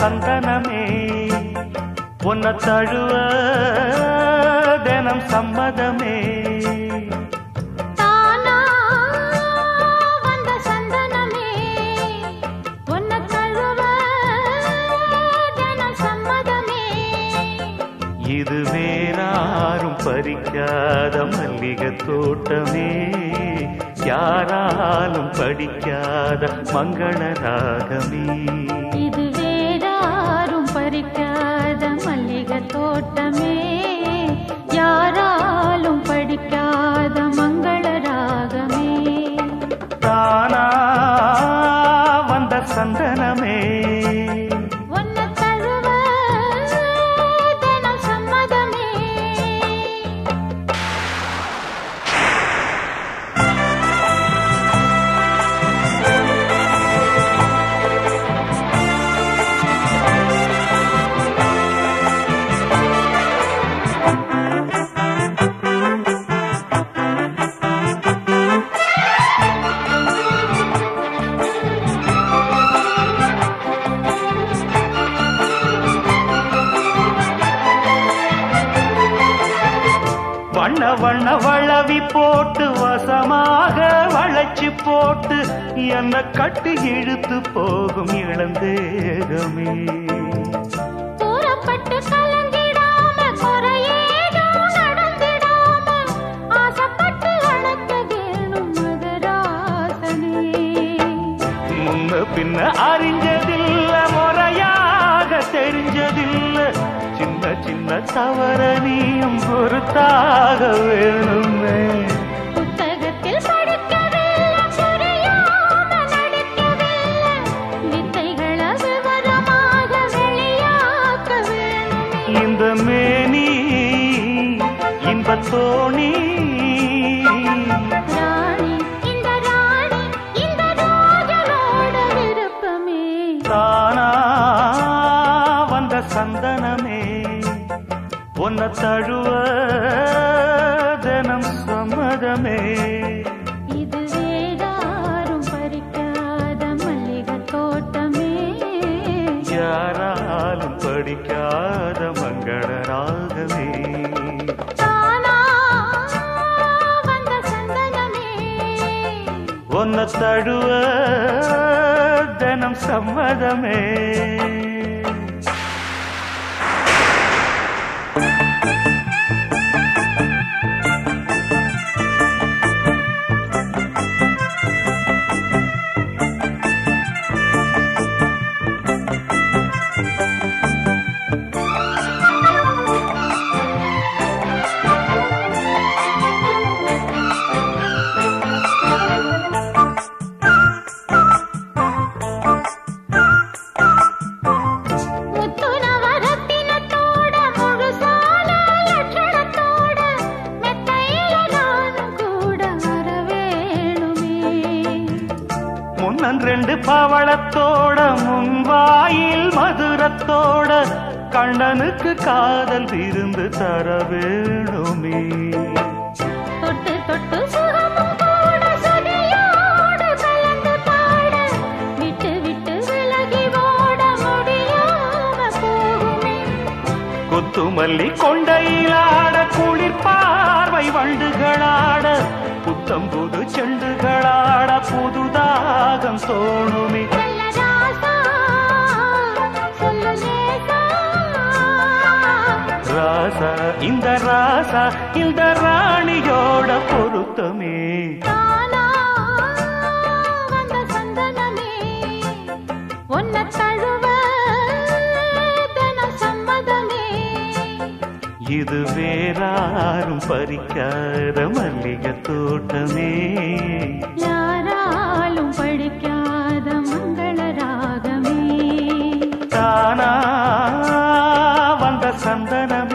சந்தனமே. உன்னை தழுவ தினம் சம்மதமே. இது வேறாரும் பறிக்காத மல்லிகை தோட்டமே. யாராலும் படிக்காத மங்கள ராகமே மல்லிகை வண்ண வண்ண வளவி போட்டு வசமாக வளைச்சு போட்டு என்ன கட்டி இழுத்து போகும் இளந்தேகமே. தூரப்பட்டு கலந்திடாம சின்ன தவற நீயும் பொறுத்தாக வேணுமே. இந்த மேனி இன்ப தோணி. ராணி உன்னை தழுவ தினம் சம்மதமே. இது வேறாரும் பறிக்காத மல்லிகை தோட்டமே. யாராலும் படிக்காத மங்கள ராகமே உன்னை தழுவ தினம் சம்மதமே. முன்னன் ரெண்டு பவளத்தோட முன்வாயில் மதுரத்தோட கண்ணனுக்கு காதல் விருந்து தர வேணுமே. தொட்டு தொட்டு சுகமும் கொத்துமல்லி கொண்டையிலாட குளிர் பார்வை வண்டுகளாட புத்தம் புது செண்டுகளாட புதுதாகம் தோணுமே. செல்ல ராசா இந்த ராசா இந்த ராணியோட பொருத்தமே. இது வேறாரும் பறிக்காத மல்லிகை தோட்டமே. சந்தனம்